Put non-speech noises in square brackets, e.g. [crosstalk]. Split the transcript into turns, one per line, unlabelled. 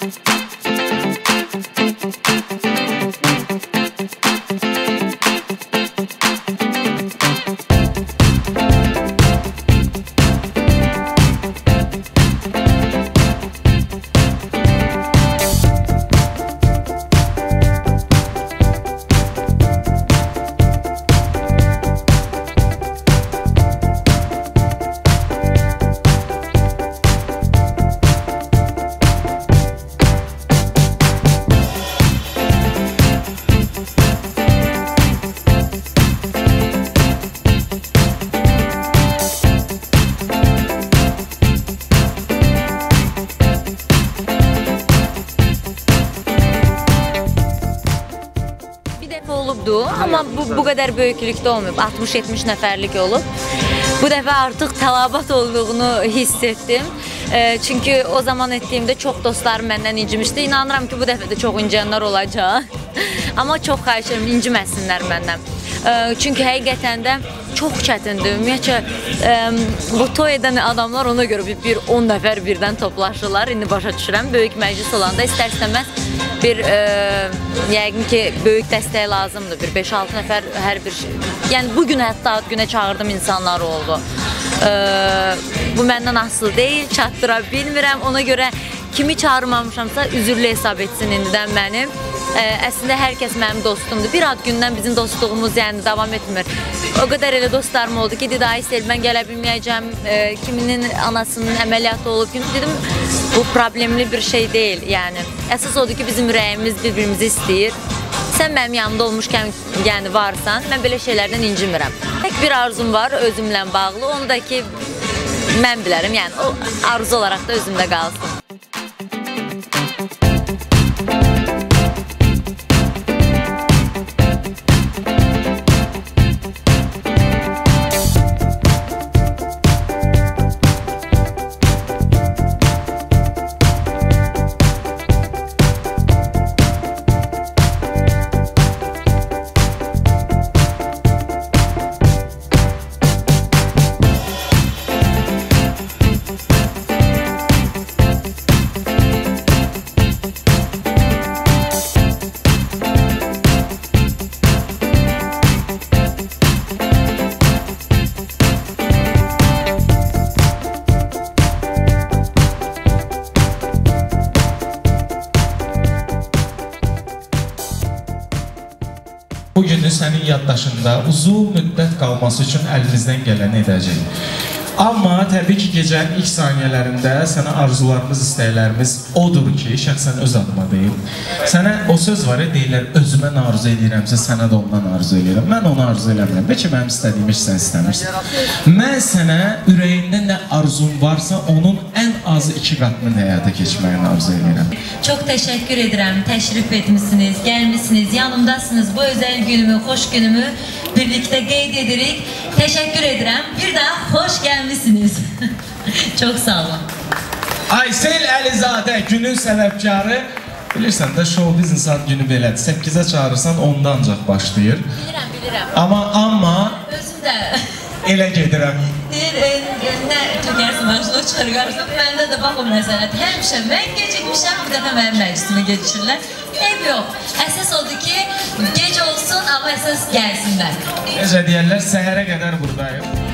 Thank olubdu, amma bu, bu qədər böyüklükdə olmayıb. 60-70 nəfərlik olub. Bu dəfə artıq tələbat olduğunu hiss etdim. E, çünki o zaman etdiyimdə çox dostlarım məndən incimişdi. İnanıram ki, bu dəfə də çox inciyənlər olacaq. [laughs] amma çox xahiş edirəm, inciməsinlər məndən. Çünki həqiqətən də çox çətindir. Ümumiyyətcə ə, bu toy edən adamlar ona görə bir 10 nəfər birdən toplaşırlar. İndi başa düşürəm. Böyük məclis olanda istər-istəməz bir ə, yəqin ki, böyük dəstək lazımdır. Bir 5-6 nəfər hər bir şey. Yəni bu gün hətta ad günə çağırdım insanlar oldu. Ə, bu məndən asılı deyil, çatdıra bilmirəm. Ona görə kimi çağırmamışamsa üzürlü hesab etsin indidən mənim. Əslində hər kəs mənim dostumdur. Bir ad gündən bizim dostluğumuz yəni davam etmir. O qədər elə dostlarım oldu ki, dedi ay Sel, mən gələ bilməyəcəm. Ə, kiminin anasının əməliyyatı olub, kim dedim bu problemli bir şey deyil. Yəni əsas odur ki, bizim ürəyimiz bir-birimizi istəyir. Sən mənim yanımda olmuşkən, yəni varsan, mən belə şeylərdən incimirəm. Tək bir arzum var özümlə bağlı. Onu da ki mən bilərəm. Yəni o arzu olaraq da özümdə qalsın.
Bu günü sənin yaddaşında uzun müddət qalması üçün əlimizdən gələni edəcəyik. Amma təbii ki, gecənin ilk saniyələrində sənə arzularımız, istəklərimiz odur ki, şəxsən öz adıma deyim. Sənə o söz var ya, deyirlər, özümə nə arzu edirəmsə, sənə də ondan arzu edirəm. Mən onu arzu eləmirəm. Bəlkə mənim istədiyimi sən istəmirsən. Mən sənə ürəyində nə arzun varsa, onun azı iki qatının həyata keçməyini arzu edirəm.
Çox təşəkkür edirəm. Təşrif etmisiniz, gəlmisiniz, yanımdasınız. Bu özəl günümü, xoş günümü birlikdə qeyd edirik. Təşəkkür edirəm. Bir daha xoş gəlmisiniz. [laughs] Çox sağ olun.
Aysel Əlizadə günün səbəbkarı. Bilirsən də show business ad günü belədir. 8-ə çağırırsan 10-da ancaq başlayır.
Bilirəm, bilirəm.
Amma amma
Özüm də
elə gedirəm.
Deyir, e, e, nə tökərsən, başına çıxarqarsan. Məndə də bax o məsələdir. Həmişə mən gecikmişəm, bir dəfə mənim məclisimə gecikirlər. Eyb yox. Əsas odur ki, gec olsun, amma əsas gəlsinlər.
Necə deyərlər, səhərə qədər buradayım.